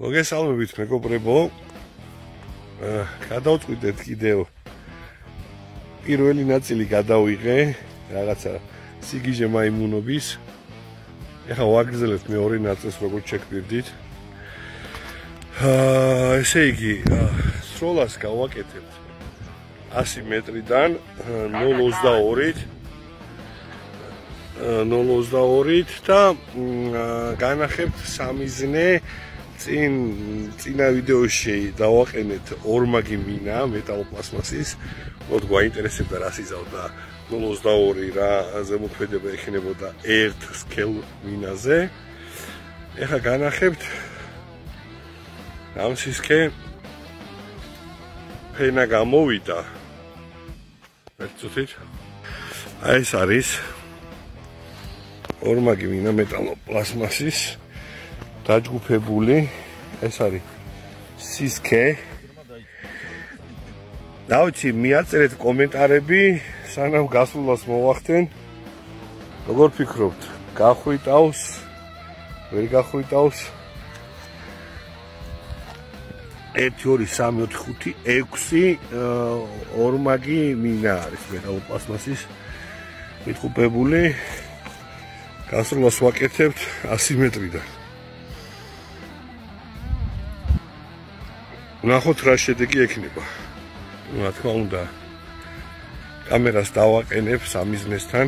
მოგესალმებით მეგობრებო. აა გადავწყვიტეთ კიდევ პირველი ნაწილი გადავიღე რაღაცა სიგიჟე მაიმუნობის. ეხლა ვაგრძელებთ მეორე ნაწილს როგორც შეგვირდით. აა ესე იგი, სროლას გავაკეთებთ 100 მეტრიდან 0.22-ით 0.22-ით და განახებთ სამიზნე წინ წინა ვიდეოში დავაყენეთ ორმაგი მინა მეტალოპლასმასის. მოდ გვაინტერესებდა რა სიზავ და 022 რა ზემოქმედება ეხინებოდა ერთ სკელ მინაზე. ეხლა განახებთ ამ სისქე ფენა გამოვიდა. ერთუთით აი ეს არის ორმაგი მინა მეტალოპლასმასის დაჯგუფებული ეს არის სისქე. დავჩი მიაწერეთ კომენტარები სანამ გასულას მოვახდენ როგორ ფიქრობთ? გახვიტავს? ვერ გახვიტავს? 1 2 3 4 5 6 ორმაგი მინა არის მეტალოპლასმასის მიტყუპებული გასულას ვაკეთებთ 100 მეტრიდან ნახოთ რა შედეგი ექნება. რა თქმა უნდა კამერას დავაყენებ სამიზნესთან.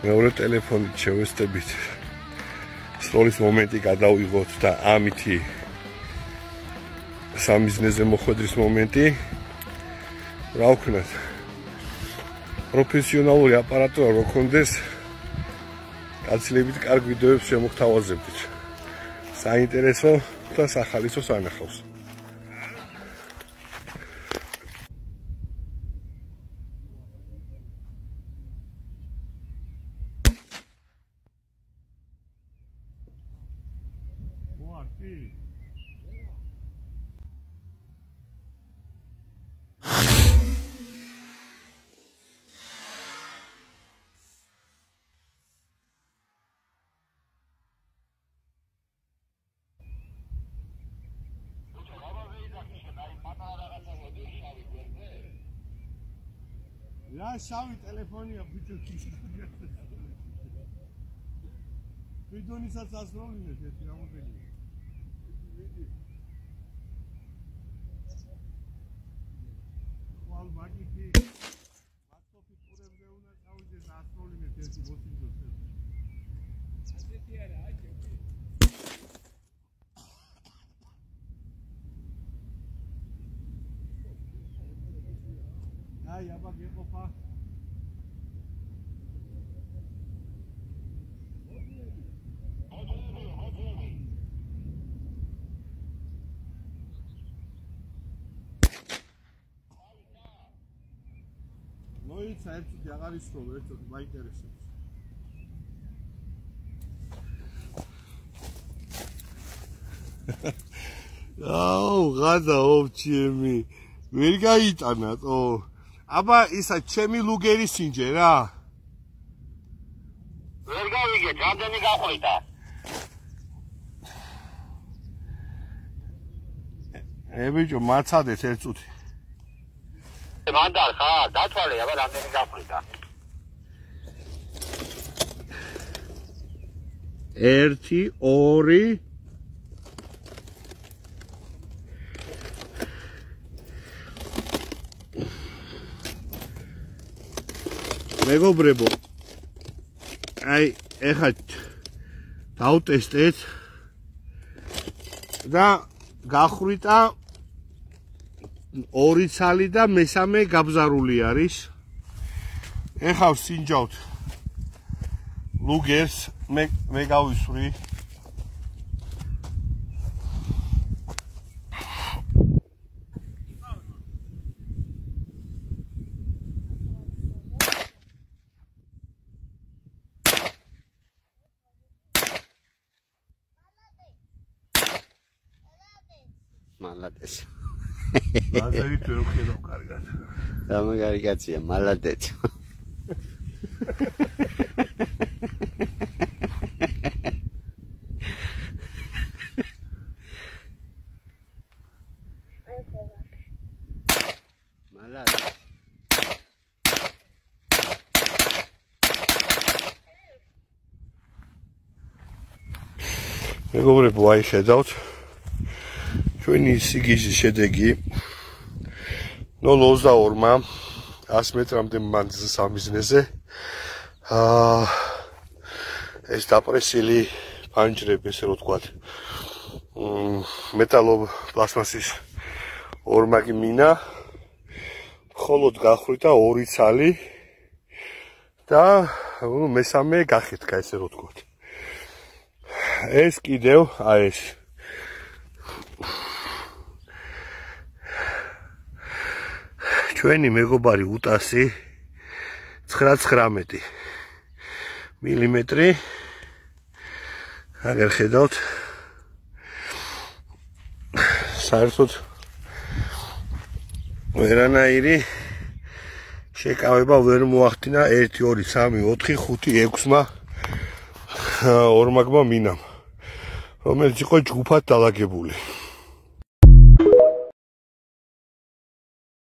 მეორე ტელეფონით შევესწრებით. სროლის მომენტი გადავიღოთ და ამითი სამიზნეზე მოხვედრის მომენტი რა ვქნათ? პროფესიონალური აპარატურა რო ქონდეს გაცილებით კარგ ვიდეოებს შემოგთავაზებდით. საინტერესო და სახალისო სანახავს. რა შავი ტელეფონია ბიჭო? ვიდონისაც ასროლინეთ ეს რამოდენია Ja, ja, aber wir Opa. მოიცა ერთი აღარ ისროლო ერთად მაინტერესებს. აუ ღადა ოფჩემი ვერ გაიტანა ო. აბა ისა ჩემი ლუგერი სინჯე რა ვერ გავიგე რამდენი გახვიდა ე ბიჭო მაცადეთ ერთ წუთი მანდარ ხა დათვალე აბა რამდენი გახვიდა 1 2 მეგობრებო აი ეხა დავტესტეთ. და გახრიტა ორი ცალი და მესამე გაბზარული არის. ეხა ვსინჯავთ ლუგერს მე მე გავისვრი. მალადეს. ბაზალით ვერ ვხედავ კარგად. და მაგარი კაცია, მალადეთ. მალადეთ. მეგობრებო, აი შედავთ. ჩვენი სიგიჟის შედეგი. 022-მა 100 მეტრამდე მანძილს ამიზნეზე. აა ეს დაპრესილი ფანჯრები ესე რომ ვთქვათ. მეტალო პლასმასის ორმაგი მინა. მხოლოდ გახრიტა ორი ცალი. და მესამე გახეთკა ესე რომ ვთქვათ. ეს კიდევ აი ეს ჩვენი მეგობარი უტასი 919 მილიმეტრი. აგერ ხედავთ. საერთოდ ვერანაირი. შეკავება ვერ მოახდინა 1 2 3 4 5 6-მა ორმაგმა მინამ რომელიც იყო ჯგუფად დალაგებული